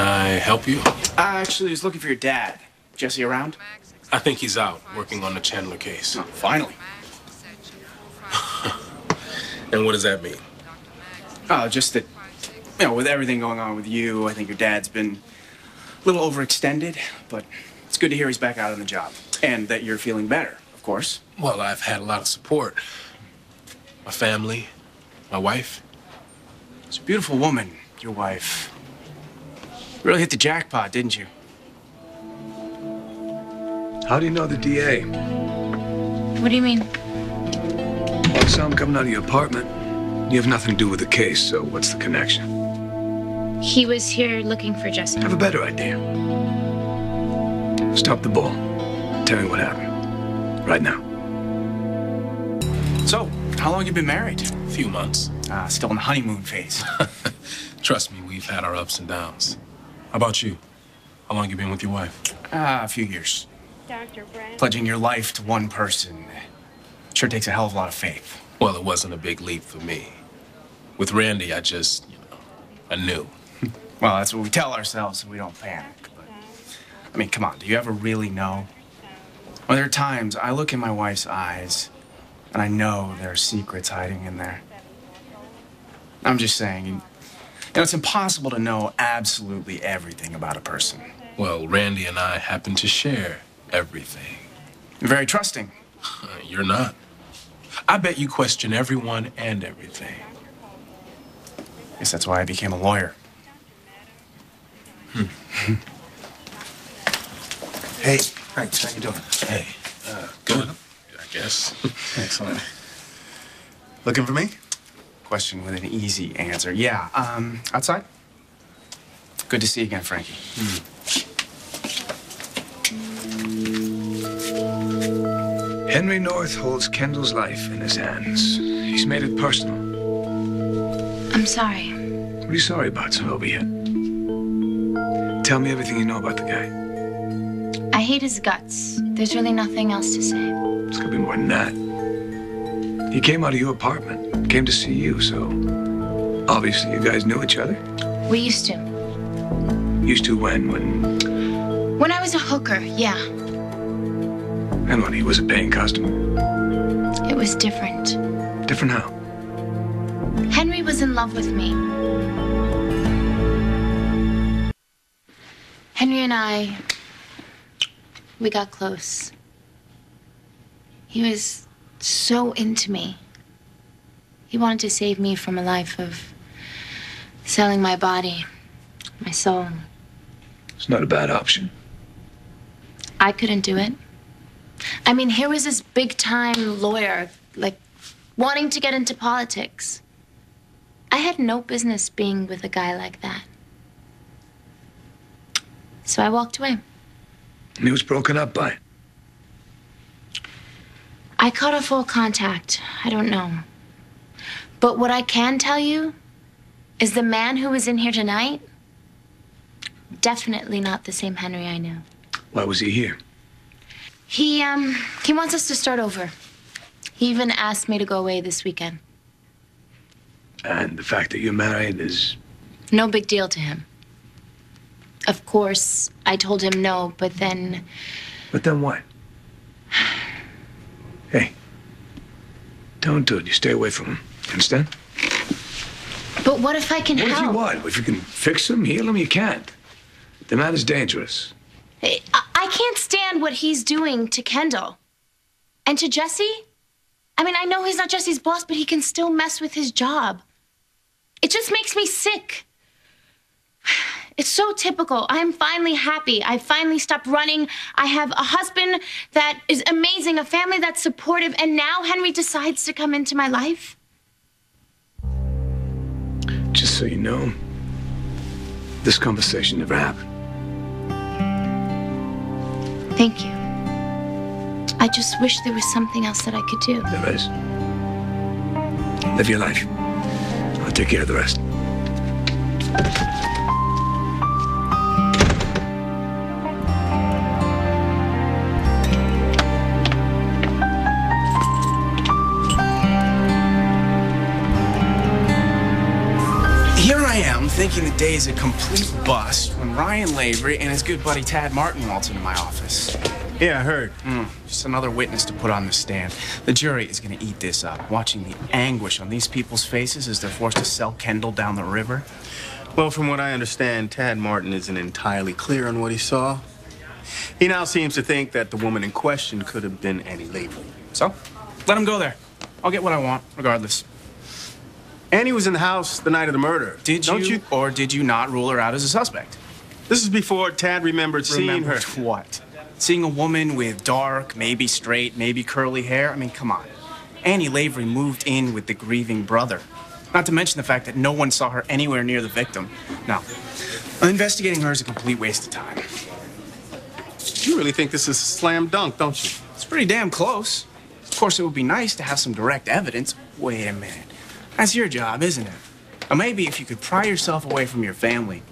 I help you? I actually was looking for your dad. Jesse around? I think he's out working on the Chandler case. Oh, finally. And what does that mean? Oh, just that, you know, with everything going on with you, I think your dad's been a little overextended, but it's good to hear he's back out on the job. And that you're feeling better, of course. Well, I've had a lot of support. My family, my wife. It's a beautiful woman, your wife. Really hit the jackpot, didn't you? How do you know the DA? What do you mean? Well, I saw him coming out of your apartment. You have nothing to do with the case, so what's the connection? He was here looking for Jesse. I have a better idea. Stop the ball. Tell me what happened. Right now. So, how long you been married? A few months. Ah, still in the honeymoon phase. Trust me, we've had our ups and downs. How about you? How long you been with your wife? Ah, a few years. Dr. Brand. Pledging your life to one person sure takes a hell of a lot of faith. Well, it wasn't a big leap for me. With Randi, I just, you know, I knew. Well, that's what we tell ourselves so we don't panic. But, I mean, come on, do you ever really know? Well, there are times I look in my wife's eyes and I know there are secrets hiding in there. I'm just saying, you know, it's impossible to know absolutely everything about a person. Well, Randi and I happen to share everything. You're very trusting. You're not. I bet you question everyone and everything. I Guess that's why I became a lawyer. Hmm. Hey, thanks. How you doing? Hey, uh, good, I guess. Excellent. Looking for me? Question with an easy answer. Yeah, um, outside? Good to see you again, Frankie. Henry North holds Kendall's life in his hands. He's made it personal. I'm sorry. What are you sorry about, Zenobia? Tell me everything you know about the guy. I hate his guts. There's really nothing else to say. It's gonna be more than that. He came out of your apartment, came to see you, so obviously you guys knew each other. We used to. Used to when, when, When I was a hooker, yeah. and when he was a paying customer. It was different. Different how? Henry was in love with me. Henry and I, we got close. He was so into me. He wanted to save me from a life of selling my body, my soul. It's not a bad option. I couldn't do it. I mean, here was this big time lawyer, like, wanting to get into politics. I had no business being with a guy like that. So I walked away. And he was broken up by. I caught a full contact. I don't know. But what I can tell you is the man who was in here tonight, definitely not the same Henry I knew. Why was he here? He, um, he wants us to start over. He even asked me to go away this weekend. And the fact that you're married is. No big deal to him. Of course, I told him no, but then But then what? Hey. Don't do it. You stay away from him. Understand? But what if I can What if you what? If you can fix him, heal him, you can't. The man is dangerous. Eh, I, I can't stand what he's doing to Kendall. And to Jesse? I mean, I know he's not Jesse's boss, but he can still mess with his job. It just makes me sick. It's so typical. I'm finally happy. I finally stopped running. I have a husband that is amazing, a family that's supportive, and now Henry decides to come into my life. Just so you know, this conversation never happened. Thank you. I just wish there was something else that I could do. There is. Live your life. I'll take care of the rest. Thinking the day is a complete bust when Ryan Lavery and his good buddy Tad Martin waltz into my office. Yeah, I heard. Mm, just another witness to put on the stand. The jury is going to eat this up, watching the anguish on these people's faces as they're forced to sell Kendall down the river. Well, from what I understand, Tad Martin isn't entirely clear on what he saw. He now seems to think that the woman in question could have been Annie Lavery. So, let him go there. I'll get what I want, regardless. Annie was in the house the night of the murder. Did Don't you, you? or did you not rule her out as a suspect? This is before Tad remembered seeing her. Remembered what? Seeing a woman with dark, maybe straight, maybe curly hair? I mean, come on. Annie Lavery moved in with the grieving brother. Not to mention the fact that no one saw her anywhere near the victim. Now, Investigating her is a complete waste of time. You really think this is a slam dunk, don't you? It's pretty damn close. Of course, it would be nice to have some direct evidence. Wait a minute. That's your job, isn't it? Or maybe if you could pry yourself away from your family.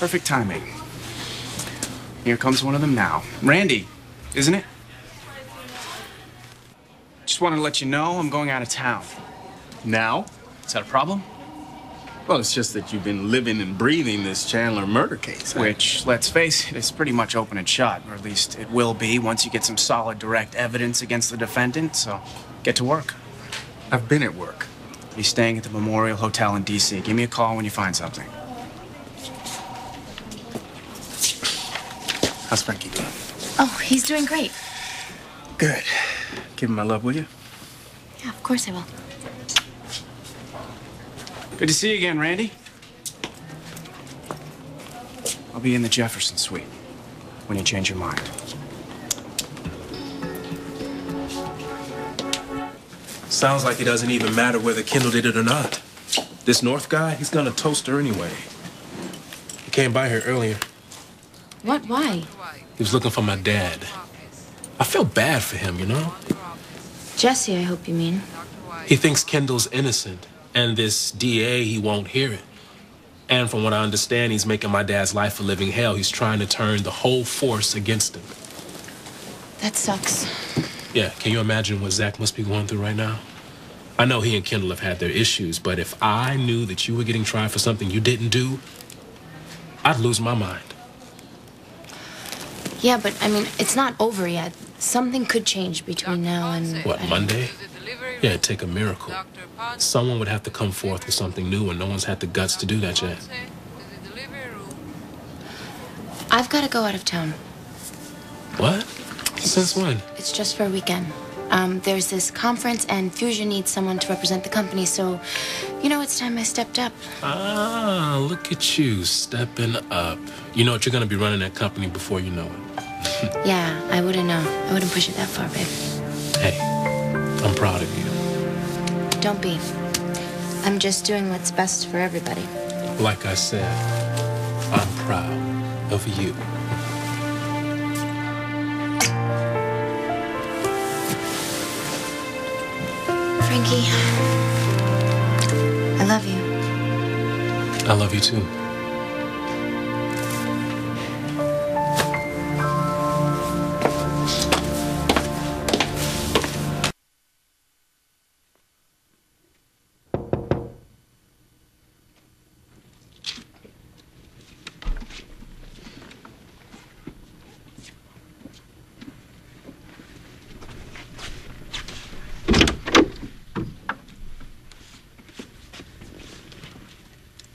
Perfect timing. Here comes one of them now. Randi, isn't it? Just wanted to let you know I'm going out of town. Now? Is that a problem? Well, it's just that you've been living and breathing this Chandler murder case. Which, let's face it, is pretty much open and shut. Or at least it will be once you get some solid direct evidence against the defendant. So get to work. I've been at work. He's staying at the Memorial Hotel in D.C. Give me a call when you find something. How's Frankie doing? Oh, he's doing great. Good. Give him my love, will you? Yeah, of course I will. Good to see you again, Randi. I'll be in the Jefferson suite when you change your mind. Sounds like it doesn't even matter whether Kendall did it or not. This North guy, he's gonna toast her anyway. He came by here earlier. What? Why? He was looking for my dad. I feel bad for him, you know? Jesse, I hope you mean. He thinks Kendall's innocent, and this DA, he won't hear it. And from what I understand, he's making my dad's life a living hell. He's trying to turn the whole force against him. That sucks. Yeah, can you imagine what Zach must be going through right now? I know he and Kendall have had their issues, but if I knew that you were getting tried for something you didn't do, I'd lose my mind. Yeah, but I mean, it's not over yet. Something could change between now and. What, I Monday? Yeah, it'd take a miracle. Someone would have to come forth with something new, and no one's had the guts to do that yet. I've got to go out of town. What? Since when? It's just for a weekend. Um, there's this conference, and Fusion needs someone to represent the company, so, you know, it's time I stepped up. Ah, look at you stepping up. You know what? You're gonna be running that company before you know it. Yeah, I wouldn't know. I wouldn't push it that far, babe. Hey, I'm proud of you. Don't be. I'm just doing what's best for everybody. Like I said, I'm proud of you. Frankie, I love you. I love you too.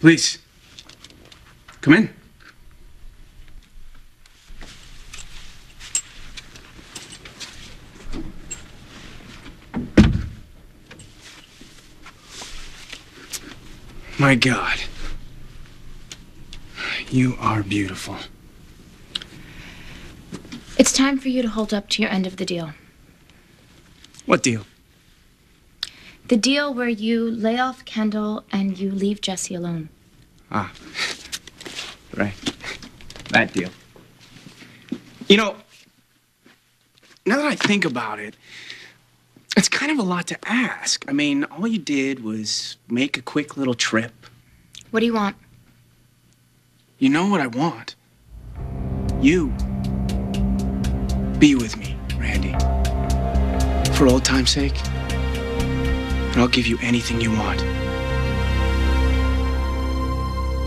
Please. Come in. My God. You are beautiful. It's time for you to hold up to your end of the deal. What deal? The deal where you lay off Kendall and you leave Jesse alone. Ah. Right. That deal. You know, now that I think about it, it's kind of a lot to ask. I mean, all you did was make a quick little trip. What do you want? You know what I want? You. Be with me, Randi. For old time's sake. And I'll give you anything you want.